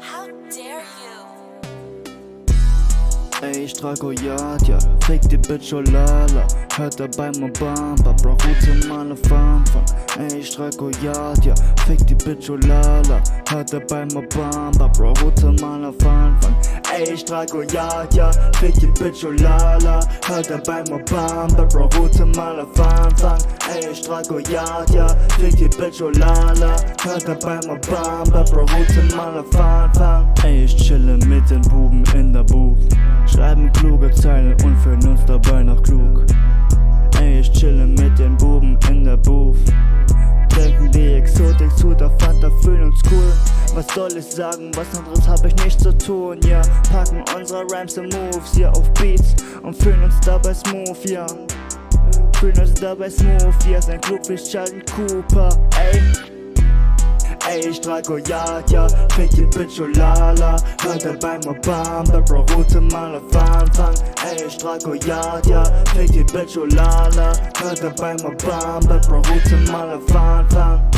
How dare you? Ey, ich trag Oyat, ja, fick die Bitch, oh lala. Hört dabei mein Bamba, brauch gute Male Fanfang Ey, ich trag Oyat, ja, fick die Bitch, oh lala. Hört dabei mein Bamba, brauch gute Male Fanfang Ey, ich trag Oyat, ja, fick die Bitch, oh lala. Hört dabei mein Bamba, brauch gute Male Fanfang Ey, ich trag Oyat, ja, fick die Bitch, oh lala. Hört dabei mein Bamba, brauch Male Fanfang Ey, ich chille mit den Buben in der Booth Schreiben kluge Zeilen und fühlen uns dabei noch klug. Ey, ich chille mit den Buben in der Booth. Denken die Exotik zu der Fanta, fühlen uns cool. Was soll ich sagen, was anderes hab ich nicht zu tun, ja. Packen unsere Rhymes und Moves, ja, auf Beats und fühlen uns dabei smooth, ja. Fühlen uns dabei smooth, ja, sein klug wie Sheldon Cooper, ey. Ey, ich trag Oyat, ja, fick die Bitch, oh lala. Hört dabei mal Bam, da brauch rote Mal auf Anfang. Ey, ich trag Oyat, ja, fick die Bitch, oh lala. Hört dabei mal Bam, da brauch rote Mal auf Anfang